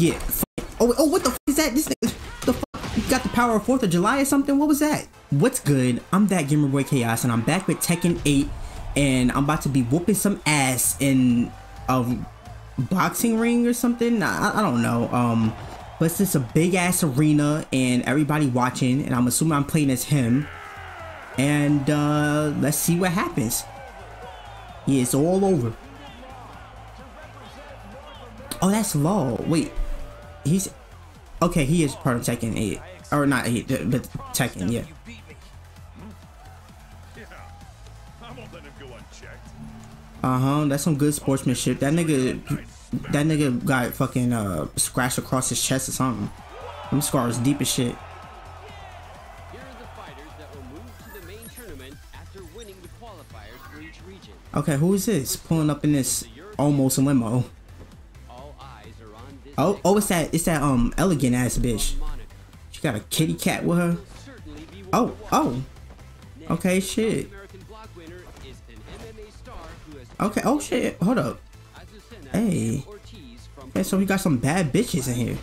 Yeah. Oh, oh, what the is that? This nigga, the fuck? You got the power of 4th of July or something? What was that? What's good? I'm that Gamer Boy Khaos, and I'm back with Tekken 8, and I'm about to be whooping some ass in a boxing ring or something. I, I don't know. Um, but it's just a big ass arena, and everybody watching, and I'm assuming I'm playing as him. And uh, let's see what happens. Yeah, it's all over. Oh, that's Law. Wait, he's okay. He is part of Tekken 8, or not 8, but Tekken. Yeah. Uh huh. That's some good sportsmanship. That nigga, that nigga got fucking uh scratched across his chest or something. Them scars deep as shit. Okay, who is this pulling up in this almost limo? Oh, oh, it's that, it's that um elegant ass bitch. She got a kitty cat with her. Oh, oh. Okay, shit. Okay, oh shit, hold up. Hey. Okay, so we got some bad bitches in here.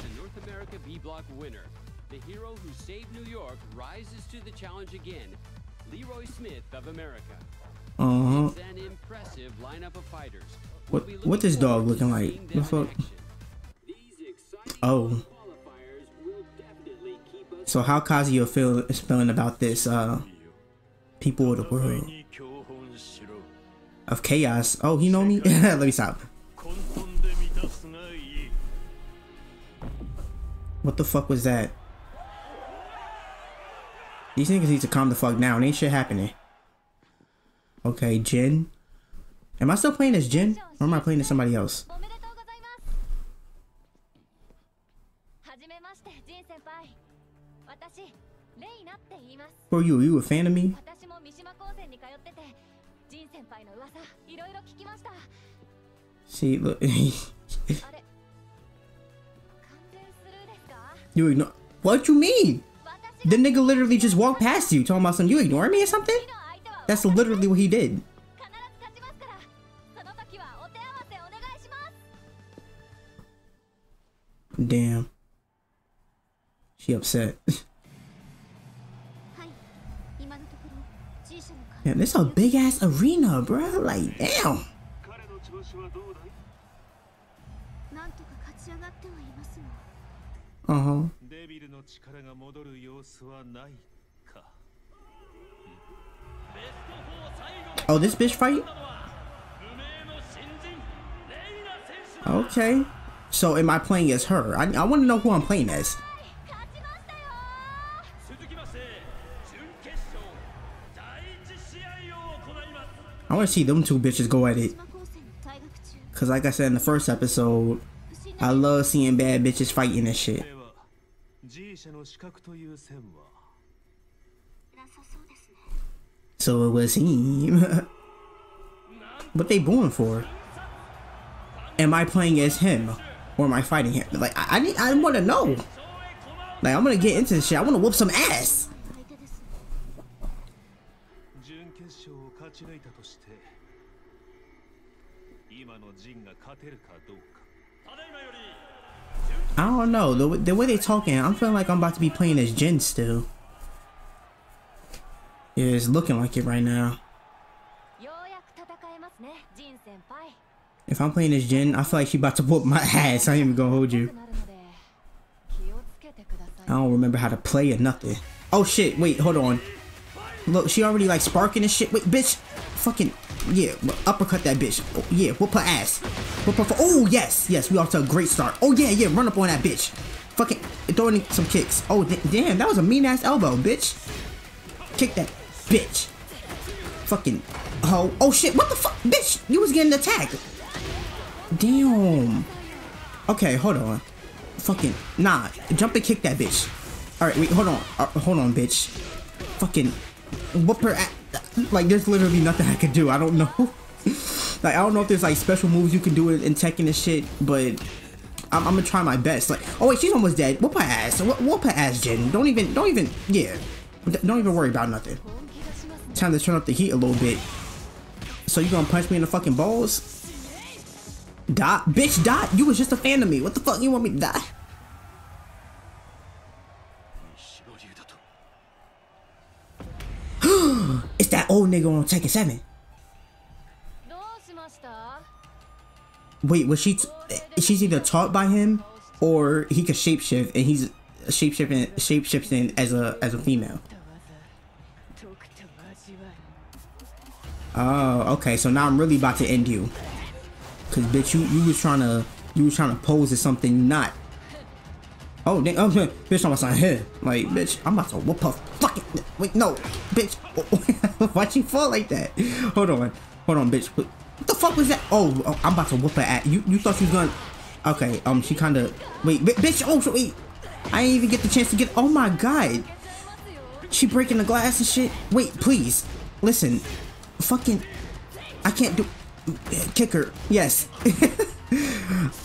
The hero who saved New York rises to the challenge again. Leroy Smith of America. Uh huh. What what this dog looking like? What fuck? Oh. So how Kazuya feel is feeling about this uh people of the world of chaos. Oh, he know me? Let me stop. What the fuck was that? These niggas need to calm the fuck down. Ain't shit happening. Okay, Jin. Am I still playing as Jin? Or am I playing as somebody else? Who are you? Are you a fan of me? See, look. you ignore. What you mean? The nigga literally just walked past you, talking about something. You ignore me or something? That's literally what he did. Damn. She upset. Man, this a big ass arena, bro. Like, damn. Uh huh. Oh, this bitch fight? Okay. So am I playing as her? I, I want to know who I'm playing as. To see them two bitches go at it. Because like I said in the first episode, I love seeing bad bitches fighting and shit. So it was him. what they booing for? Am I playing as him? Or am I fighting him? Like, I, I need, I want to know. Like, I'm gonna get into this shit. I want to whoop some ass. I don't know. The, the way they're talking, I'm feeling like I'm about to be playing as Jin still. Yeah, it's looking like it right now. If I'm playing as Jin, I feel like she about to whoop my ass. I ain't even gonna hold you. I don't remember how to play or nothing. Oh shit, wait, hold on. Look, she already like sparking and shit. Wait, bitch. Fucking, yeah, uppercut that bitch. Oh, yeah, whoop her ass. Whoop her oh, yes, yes, we off to a great start. Oh yeah, yeah, run up on that bitch. Fucking throwing some kicks. Oh, damn, that was a mean ass elbow, bitch. Kick that bitch. Fucking hoe. Oh shit, what the fuck? Bitch, you was getting attacked. Damn. Okay, hold on. Fucking, nah. Jump and kick that bitch. Alright, wait, hold on. Uh, hold on, bitch. Fucking, whoop her at, like, there's literally nothing I can do. I don't know. like, I don't know if there's, like, special moves you can do in, in Tekken and shit, but I'm, I'm, gonna try my best. Like, oh wait, she's almost dead. Whoop her ass. Whoop her ass, Jin. Don't even, don't even, yeah. Don't even worry about nothing. Time to turn up the heat a little bit. So you gonna punch me in the fucking balls? Dot? bitch, Dot, You was just a fan of me. What the fuck? You want me to die? Old nigga on Tekken 7. Wait, was she? she's either taught by him, or he could shapeshift, and he's shapeshifting, shapeshifting as a as a female. Oh, okay. So now I'm really about to end you, cause bitch, you you was trying to you was trying to pose as something not. Oh, dang, oh, bitch, I'm about to here. Like, bitch, I'm about to whoop her fucking. Wait, no, bitch. Why'd she fall like that? Hold on, hold on, bitch. What the fuck was that? Oh, oh I'm about to whoop her at you. You thought she was gonna? Okay, um, she kind of. Wait, bitch. Oh, so wait. I didn't even get the chance to get. Oh my god. She breaking the glass and shit. Wait, please, listen. Fucking, I can't do. Kick her. Yes.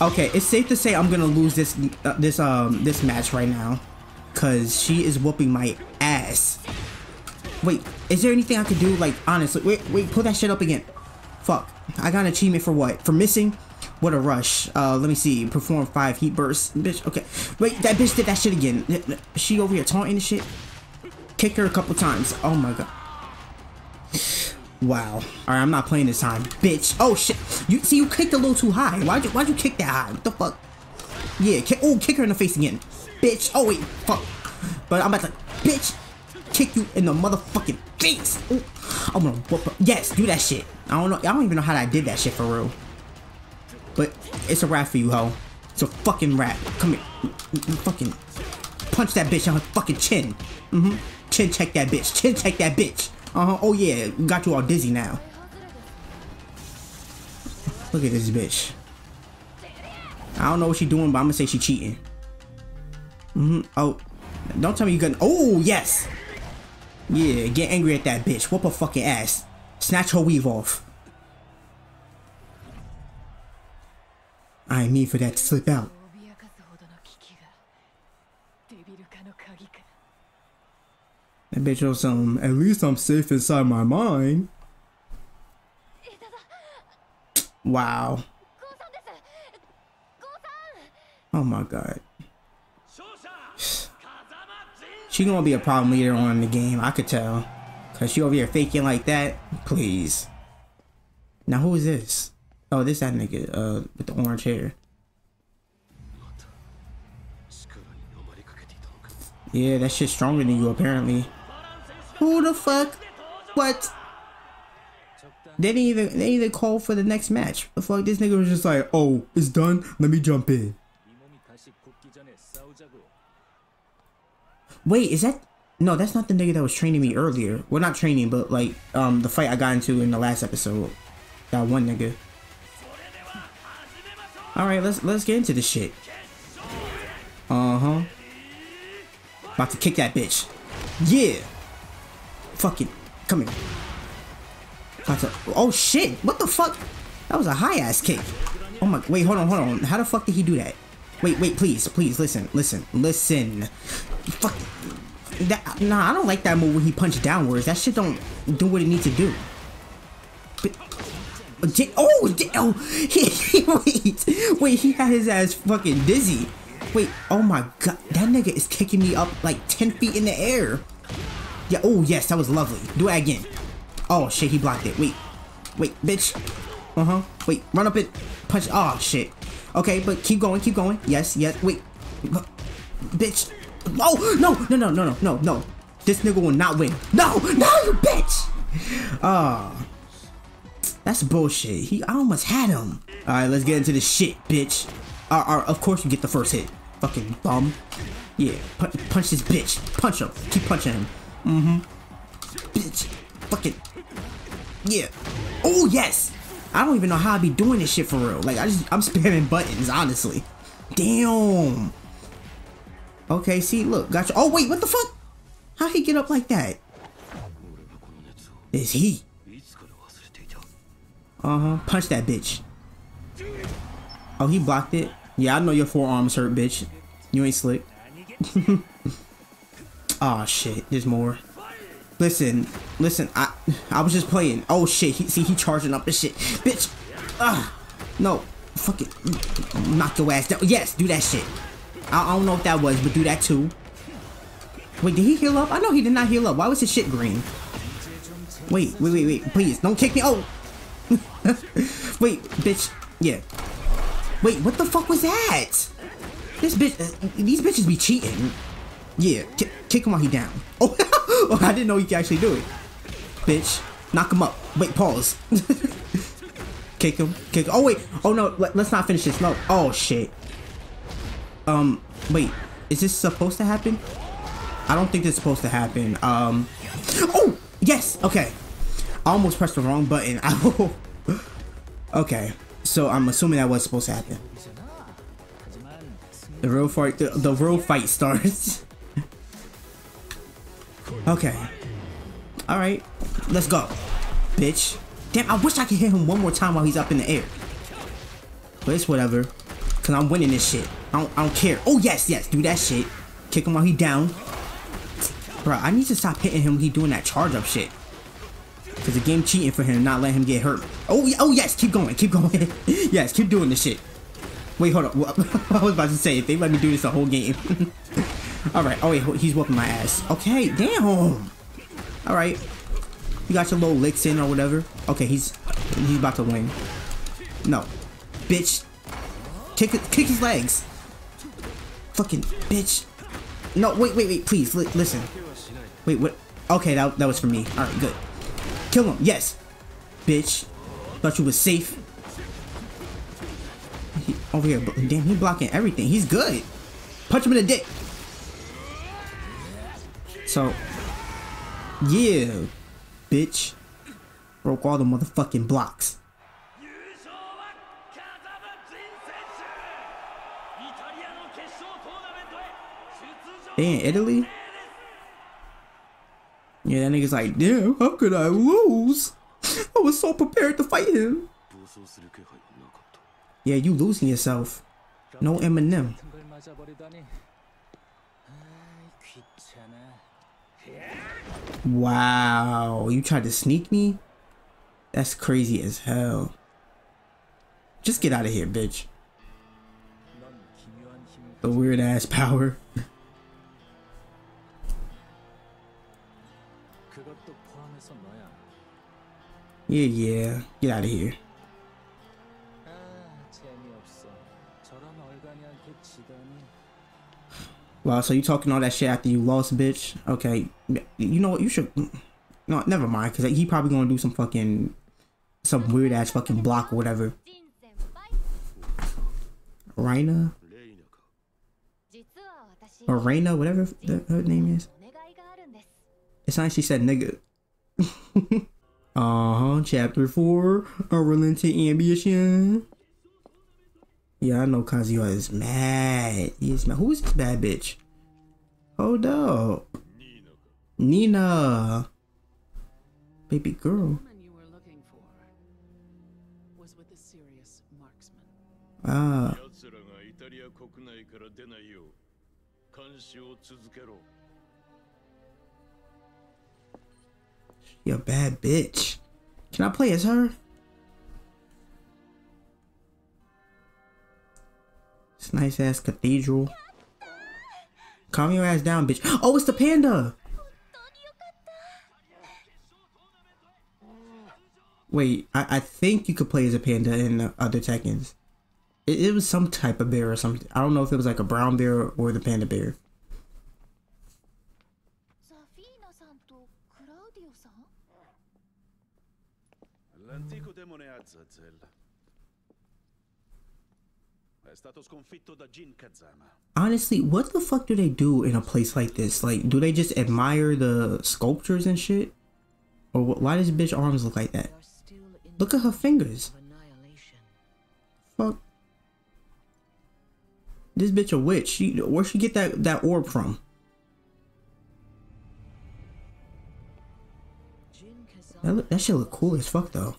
okay, it's safe to say I'm gonna lose this uh, this um this match right now, cause she is whooping my ass. Wait, is there anything I could do? Like honestly, wait, wait, pull that shit up again. Fuck, I got an achievement for what? For missing? What a rush. Uh, let me see. Perform five heat bursts. Bitch, okay. Wait, that bitch did that shit again. She over here taunting and shit. Kick her a couple times. Oh my god. Wow. Alright, I'm not playing this time. Bitch. Oh, shit. You See, you kicked a little too high. Why'd you, why'd you kick that high? What the fuck? Yeah, kick, oh, kick her in the face again. Bitch. Oh, wait. Fuck. But I'm about to, bitch, kick you in the motherfucking face. Ooh. I'm gonna whoop her. Yes, do that shit. I don't know. I don't even know how I did that shit for real. But it's a rap for you, ho. It's a fucking rap. Come here. Fucking punch that bitch on her fucking chin. Mm-hmm. Chin check that bitch. Chin check that bitch. Uh-huh. Oh, yeah. Got you all dizzy now. Look at this bitch. I don't know what she doing, but I'm gonna say she cheating. Mm-hmm. Oh. Don't tell me you got- Oh, yes! Yeah, get angry at that bitch. Whoop her fucking ass. Snatch her weave off. I need for that to slip out. That bitch on some, at least I'm safe inside my mind. Wow. Oh my god. She gonna be a problem later on in the game, I could tell. Cause she over here faking like that. Please. Now who is this? Oh, this that nigga, uh, with the orange hair. Yeah, that shit's stronger than you apparently. Who the fuck? What? They didn't even they didn't even call for the next match. The fuck this nigga was just like, oh, it's done. Let me jump in. Wait, is that no, that's not the nigga that was training me earlier. Well not training, but like um the fight I got into in the last episode. That one nigga. Alright, let's let's get into this shit. Uh-huh. About to kick that bitch. Yeah. Fucking come here. Oh shit! What the fuck? That was a high ass kick. Oh my wait, hold on, hold on. How the fuck did he do that? Wait, wait, please, please listen, listen, listen. Fuck that nah, I don't like that move when he punched downwards. That shit don't do what it needs to do. But, uh, oh, oh, he, wait, wait, he had his ass fucking dizzy. Wait, oh my god, that nigga is kicking me up like 10 feet in the air. Yeah, oh yes, that was lovely. Do it again. Oh shit, he blocked it. Wait, wait, bitch. Uh-huh, wait, run up it, punch, oh shit. Okay, but keep going, keep going. Yes, yes, wait. Bitch. Oh, no, no, no, no, no, no, no. This nigga will not win. No, no, you bitch. Uh, that's bullshit. He I almost had him. Alright, let's get into the shit, bitch. Uh, uh, of course you get the first hit. Fucking bum. Yeah, punch, punch this bitch. Punch him. Keep punching him. Mm-hmm. Bitch. Fucking. Yeah. Oh, yes. I don't even know how I be doing this shit for real. Like, I just, I'm spamming buttons, honestly. Damn. Okay, see, look, gotcha. Oh, wait, what the fuck? How he get up like that? Is he? Uh-huh. Punch that bitch. Oh, he blocked it. Yeah, I know your forearms hurt, bitch. You ain't slick. oh shit, there's more. Listen, listen, I I was just playing. Oh shit, he, see he charging up this shit. Bitch! Ah! No. Fuck it. knock your ass down. Yes, do that shit. I, I don't know what that was, but do that too. Wait, did he heal up? I know he did not heal up. Why was his shit green? Wait, wait, wait, wait. Please, don't kick me. Oh! wait, bitch. Yeah. Wait, what the fuck was that? This bitch, uh, these bitches be cheating. Yeah, kick him while he down. Oh, I didn't know he could actually do it. Bitch, knock him up. Wait, pause. kick him, kick. Oh wait, oh no, let, us not finish this. No. Oh shit. Um, wait, is this supposed to happen? I don't think this is supposed to happen. Um, oh yes, okay. I almost pressed the wrong button. okay, so I'm assuming that was supposed to happen. The real fight, the, the real fight starts. Okay. All right, let's go, bitch. Damn, I wish I could hit him one more time while he's up in the air. But it's whatever, cause I'm winning this shit. I don't, I don't care. Oh yes, yes, do that shit. Kick him while he down. Bro, I need to stop hitting him when he doing that charge up shit. Cause the game cheating for him, not letting him get hurt. Oh, oh yes, keep going, keep going. yes, keep doing this shit. Wait, hold up. What I was about to say, if they let me do this the whole game. Alright, oh wait, he's whooping my ass. Okay, damn. Alright. You got your little licks in or whatever. Okay, he's he's about to win. No. Bitch. Kick kick his legs. Fucking bitch. No, wait, wait, wait, please, li listen. Wait, what? Okay, that, that was for me. Alright, good. Kill him. Yes. Bitch. Thought you was safe. He, over here. Damn, he blocking everything. He's good. Punch him in the dick. So. Yeah. Bitch. Broke all the motherfucking blocks. In Italy? Yeah, that nigga's like, damn, how could I lose? I was so prepared to fight him. Yeah, you losing yourself. No Eminem. Wow, you tried to sneak me? That's crazy as hell. Just get out of here, bitch. The weird ass power. Yeah, yeah. Get out of here. Wow, so you talking all that shit after you lost, bitch? Okay, you know what? You should. No, never mind, because he probably gonna do some fucking. Some weird ass fucking block or whatever. Reina? Or Reina, whatever the, her name is. It's not she said nigga. Uh-huh, chapter 4, Unrelenting Ambition. Yeah, I know Kazuya is mad. He's mad. Who is this bad bitch? Hold up. Nina. Nina. Baby girl. Ah. You a bad bitch. Can I play as her? Nice ass cathedral. Calm your ass down, bitch. Oh, it's the panda. Wait, I, I think you could play as a panda in the other Tekkens. It, it was some type of bear or something. I don't know if it was like a brown bear or the panda bear. Honestly, what the fuck do they do in a place like this? Like, do they just admire the sculptures and shit? Or why does bitch arms look like that? Look at her fingers. Fuck. This bitch a witch. She where she get that that orb from? That, that shit look cool as fuck though.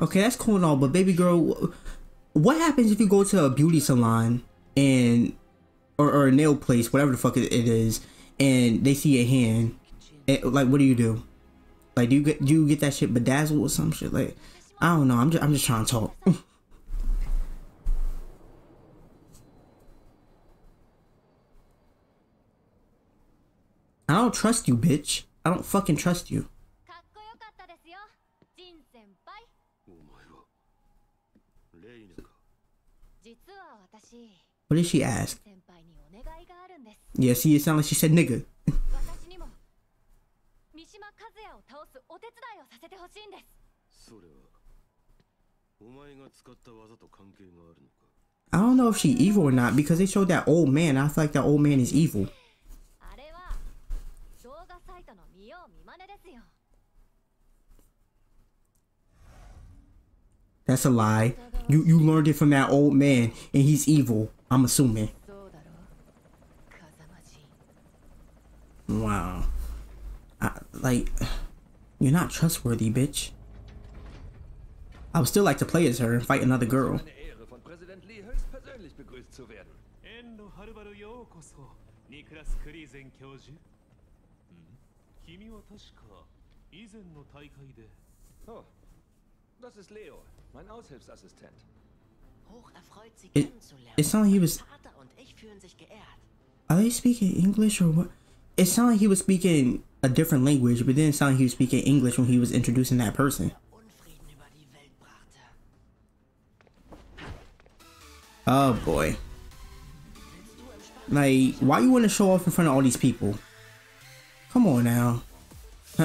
Okay, that's cool and all, but baby girl, what happens if you go to a beauty salon and or, or a nail place, whatever the fuck it is, and they see your hand? And, like, what do you do? Like, do you get do you get that shit bedazzled or some shit? Like, I don't know. I'm just I'm just trying to talk. I don't trust you, bitch. I don't fucking trust you. What did she ask? Yeah, see, it sounds like she said nigga. I don't know if she evil or not because they showed that old man. I feel like that old man is evil. あれは動画サイトの見よう見まねですよ That's a lie. You you learned it from that old man, and he's evil. I'm assuming. そうだろう風間陣 Wow. I, like, you're not trustworthy, bitch. I would still like to play as her and fight another girl. 君は確か以前の大会で Oh, das ist Leo, mein Aushilfsassistent. Hocherfreut, Sie It- kennenzulernen. it sounded like he was- Vater und ich fühlen sich geehrt. Are they speaking English or what? It sounded like he was speaking a different language, but then it sounded like he was speaking English when he was introducing that person. Unfrieden über die Welt brachte. Oh boy. Like, why you want to show off in front of all these people? Come on now.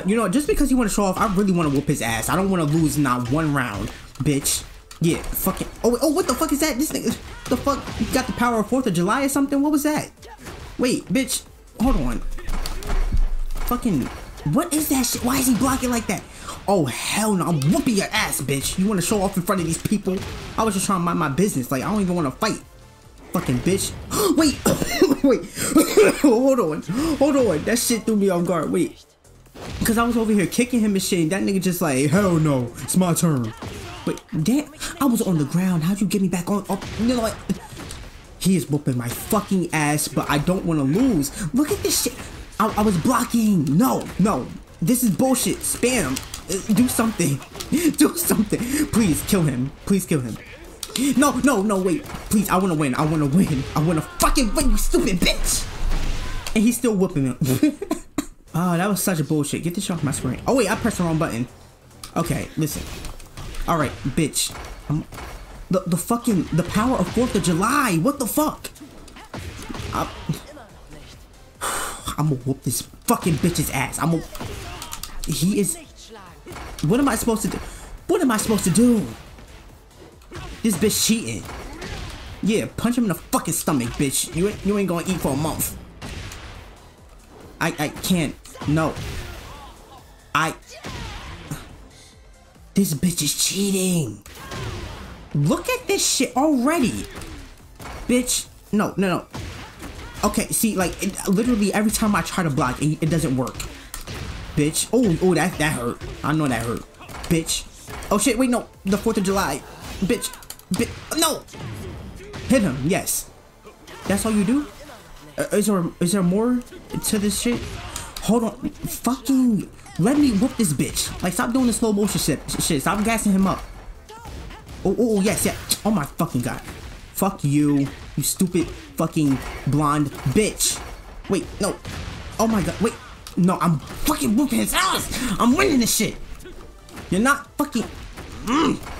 You know, just because you want to show off, I really want to whoop his ass. I don't want to lose not one round, bitch. Yeah, fucking. Oh, oh, what the fuck is that? This nigga, the fuck? You got the power of Fourth of July or something? What was that? Wait, bitch. Hold on. Fucking. What is that shit? Why is he blocking like that? Oh hell no! I'm whooping your ass, bitch. You want to show off in front of these people? I was just trying to mind my business. Like I don't even want to fight. Fucking bitch. Wait, wait. hold on, hold on. That shit threw me off guard. Wait. Cause I was over here kicking him and shit, and that nigga just like, hell no, it's my turn. Wait, damn, I was on the ground. How'd you get me back on? Up? You know what? He is whooping my fucking ass, but I don't want to lose. Look at this shit. I, I was blocking. No, no. This is bullshit. Spam. Uh, Do something. Do something. Please kill him. Please kill him. No, no, no, wait. Please, I want to win. I want to win. I want to fucking win, you stupid bitch. And he's still whooping him. oh, that was such a bullshit. Get this off my screen. Oh, wait, I pressed the wrong button. Okay, listen. All right, bitch. I'm, the the fucking the power of Fourth of July. What the fuck? I'm, I'm gonna whoop this fucking bitch's ass. I'm gonna. He is. What am I supposed to do? What am I supposed to do? This bitch cheating. Yeah, punch him in the fucking stomach, bitch. You ain't, you ain't gonna eat for a month. I I can't. No. I. This bitch is cheating. Look at this shit already. Bitch. No, no, no. Okay, see, like, it, literally every time I try to block, it, it doesn't work. Bitch. Oh, oh, that, that hurt. I know that hurt. Bitch. Oh, shit, wait, no. The 4th of July. Bitch. No. Hit him, yes. That's all you do? Uh, is there is there more to this shit? Hold on. Fucking let me whoop this bitch. Like, stop doing the slow motion shit. Shit, stop gassing him up. Oh, oh, oh, yes, yeah. Oh my fucking god. Fuck you, you stupid fucking blonde bitch. Wait, no. Oh my god, wait. No, I'm fucking whooping his ass. I'm winning this shit. You're not fucking. Mm.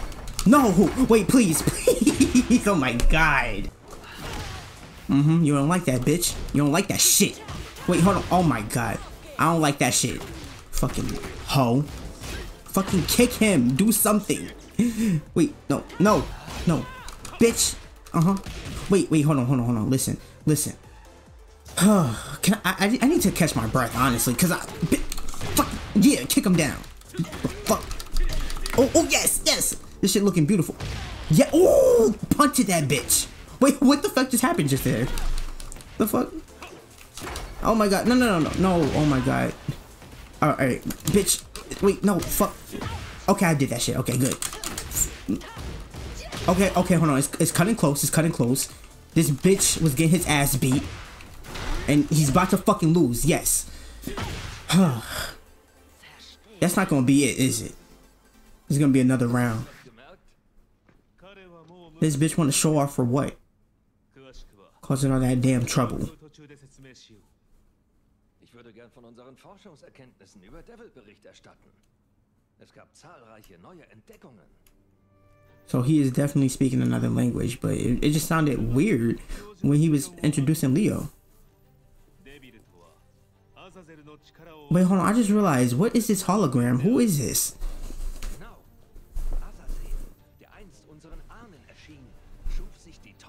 No, wait, please, please. Oh my god. Mm-hmm. You don't like that, bitch. You don't like that shit. Wait, hold on. Oh my god. I don't like that shit. Fucking hoe. Fucking kick him. Do something. Wait, no, no, no. Bitch. Uh-huh. Wait, wait, hold on, hold on, hold on. Listen, listen. Can I, I, I need to catch my breath, honestly, because I... Fuck, yeah, kick him down. Fuck. Oh, oh, yes, yes. This shit looking beautiful. Yeah, oh, punch at that bitch. Wait, what the fuck just happened just there? The fuck? Oh my god, no, no, no, no, no, oh my god. Alright, bitch. Wait, no, fuck. Okay, I did that shit. Okay, good. Okay, okay, hold on. It's, it's cutting close. It's cutting close. This bitch was getting his ass beat. And he's about to fucking lose. Yes. That's not gonna be it, is it? It's gonna be another round. This bitch want to show off for what? Causing all that damn trouble. Ich würde gern von unseren Forschungserkenntnissen über Devil Bericht erstatten. Es gab zahlreiche neue Entdeckungen. So he is definitely speaking another language, but it, it just sounded weird when he was introducing Leo. Wait, hold on. I just realized, what is this hologram? Who is this?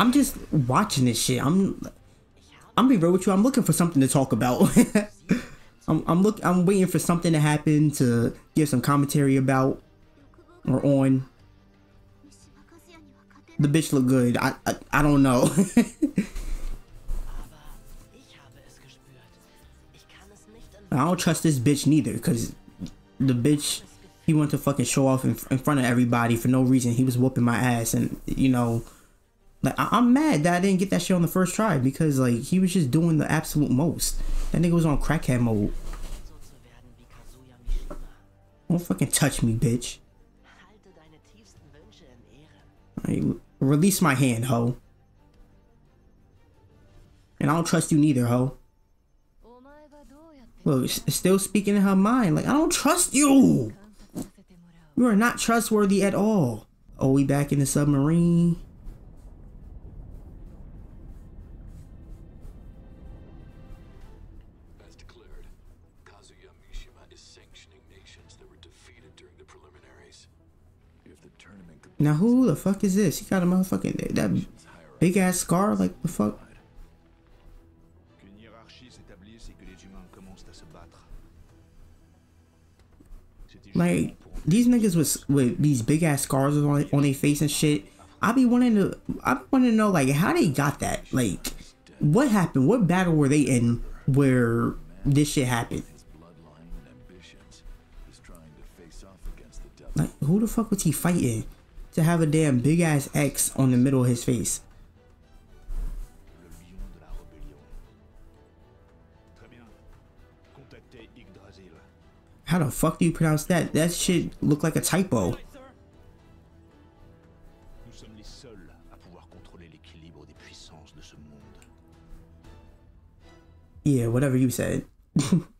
I'm just watching this shit. I'm I'm be real with you. I'm looking for something to talk about. I'm I'm look I'm waiting for something to happen to give some commentary about or on. The bitch look good. I I, I don't know. I don't trust this bitch neither because the bitch he went to fucking show off in, in front of everybody for no reason. He was whooping my ass and you know like I- am mad that I didn't get that shit on the first try because like he was just doing the absolute most. That nigga was on crackhead mode. Don't fucking touch me, bitch. Like, release my hand, ho. And I don't trust you neither, ho. Look, still speaking in her mind. Like, I don't trust you. You are not trustworthy at all. Oh, we back in the submarine. Now who the fuck is this? He got a motherfucking that big ass scar. Like the fuck? Like these niggas with with these big ass scars on on their face and shit. I be wanting to I be wanting to know like how they got that. Like what happened? What battle were they in where this shit happened? Like who the fuck was he fighting to have a damn big ass X on the middle of his face? How the fuck do you pronounce that? That shit look like a typo. Yeah, whatever you said.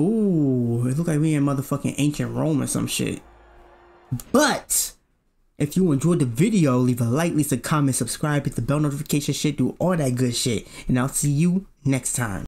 Ooh, it look like we in motherfucking ancient Rome or some shit. But if you enjoyed the video, leave a like, leave a comment, subscribe, hit the bell notification shit, do all that good shit. And I'll see you next time.